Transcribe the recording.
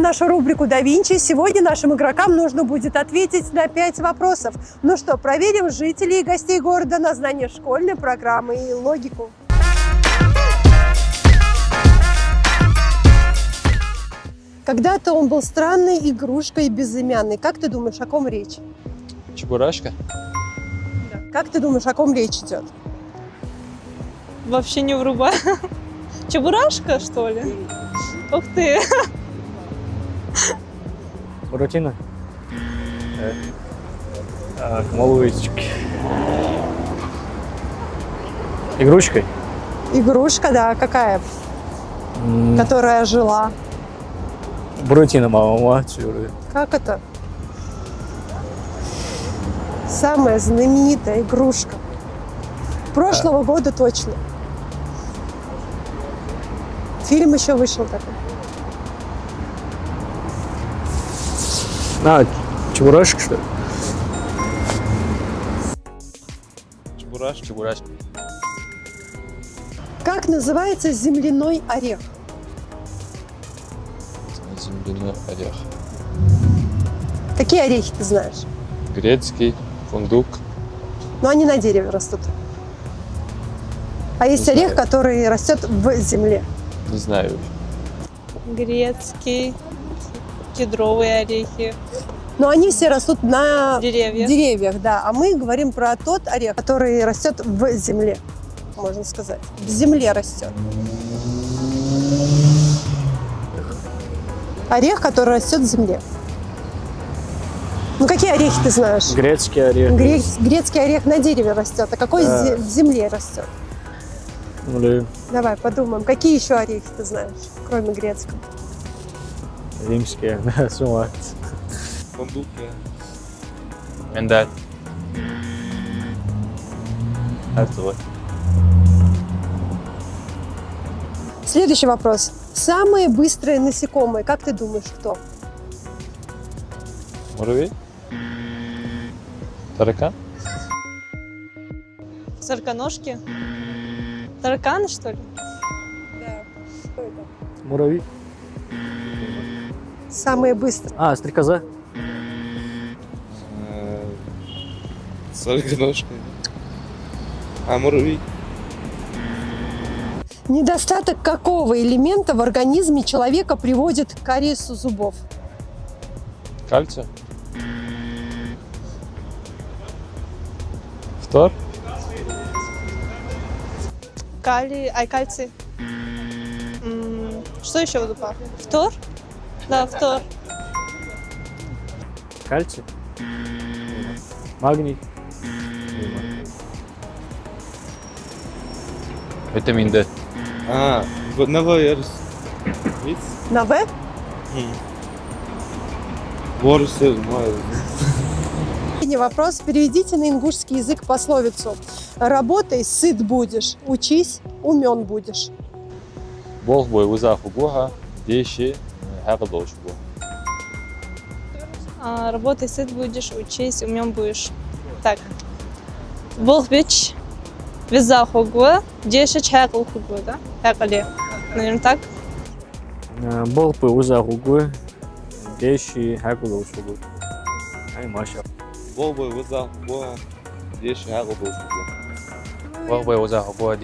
нашу рубрику «Да Винчи». Сегодня нашим игрокам нужно будет ответить на пять вопросов. Ну что, проверим жителей и гостей города на знание школьной программы и логику. Когда-то он был странной игрушкой и безымянной. Как ты думаешь, о ком речь? Чебурашка? Как ты думаешь, о ком речь идет? Вообще не врубаю. Чебурашка, что ли? Ух ты! Буратино? Так, молодчики. Игрушкой? Игрушка, да, какая? М, Которая жила. Буратино, мама, отсюда. Как это? Самая знаменитая игрушка. Прошлого года точно. Фильм еще вышел такой. А, Чебурашка, что ли? Чебурашка? Чебурашка. Как называется земляной орех? Земляной орех. Какие орехи ты знаешь? Грецкий, фундук. Но они на дереве растут. А есть Не орех, знаю. который растет в земле. Не знаю. Грецкий, кедровые орехи, Но они все растут на деревья. деревьях, да. А мы говорим про тот орех, который растет в земле, можно сказать. В земле растет. Орех, который растет в земле. Ну какие орехи ты знаешь? Грецкий орех. Гре- грецкий орех на дереве растет, а какой Да. зе- в земле растет? Или Давай подумаем, какие еще орехи ты знаешь, кроме грецкого? Римские, да, с ума. Фундук. Миндаль. Это Следующий вопрос. Самые быстрые насекомые, как ты думаешь, кто? Муравей? Таракан? Сороконожки. Тараканы, что ли? Муравей. Самые быстрые. А, стрекоза. Сороконожка. А муравей? Недостаток какого элемента в организме человека приводит к кариесу зубов? Кальция? Фтор? Калий, ай, кальций. Что еще в зубах? Фтор? Да, фтор. Кальций. Магний. Витамин D. А, вот новый ярус. Видите? На В? Ворус, мой. Последний вопрос. Переведите на ингушский язык пословицу. Работай, сыт будешь. Учись, умен будешь. Бог бой у Бога, дещи хагадош Бога. А, работай, сыт будешь, учись, умен будешь. Так. Бог бич, виза хугу, деши чайкал хугу, да? Чайкали. Наверное, так. Э, Бол бы уза гугу. Дещи хагулу шугу. Ай, Маша. Бог бой вызал Бога, дещи хагадош Бога. Бог бой узах у Бога,